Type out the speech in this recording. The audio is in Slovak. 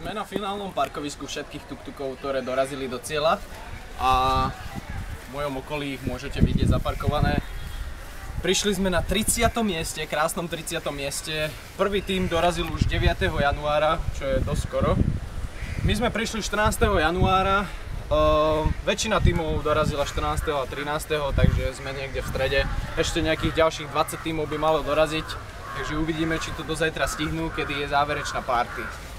Sme na finálnom parkovisku všetkých tuktukov, ktoré dorazili do cieľa a v mojom okolí ich môžete vidieť zaparkované. Prišli sme na 30. mieste, krásnom 30. mieste. Prvý tým dorazil už 9. januára, čo je dosť skoro. My sme prišli 14. januára, Uh, väčšina tímov dorazila 14. a 13. takže sme niekde v strede. Ešte nejakých ďalších 20 tímov by malo doraziť, takže uvidíme, či to do zajtra stihnú, kedy je záverečná party.